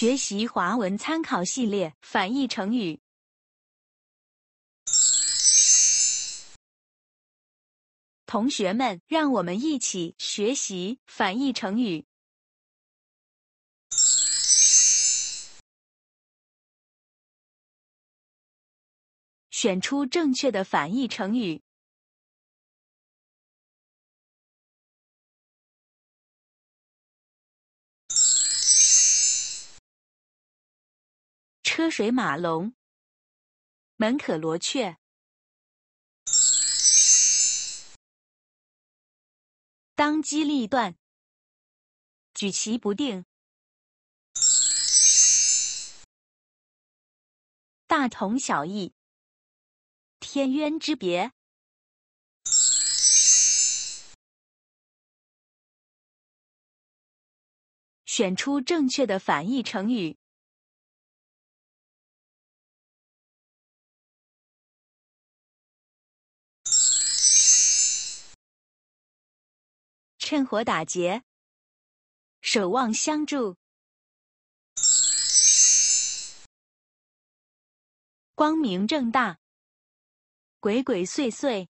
学习华文参考系列反义成语。同学们，让我们一起学习反义成语。选出正确的反义成语。车水马龙，门可罗雀，当机立断，举棋不定，大同小异，天渊之别。选出正确的反义成语。趁火打劫，守望相助，光明正大，鬼鬼祟祟，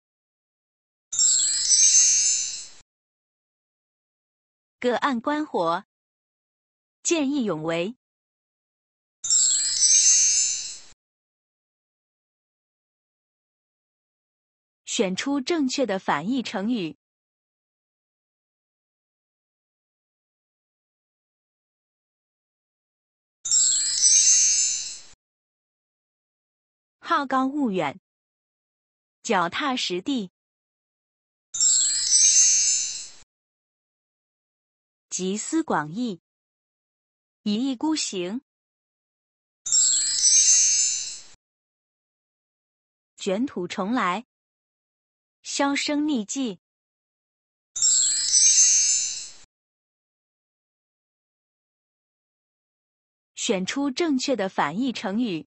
隔岸观火，见义勇为，选出正确的反义成语。好高骛远，脚踏实地，集思广益，一意孤行，卷土重来，销声匿迹，选出正确的反义成语。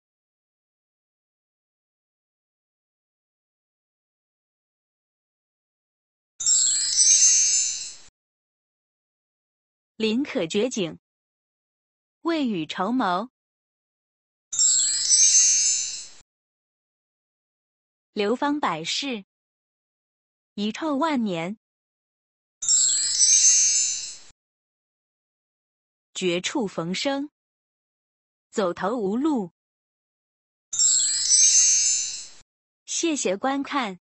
林可绝景，未雨绸缪，流芳百世，遗臭万年，绝处逢生，走投无路。谢谢观看。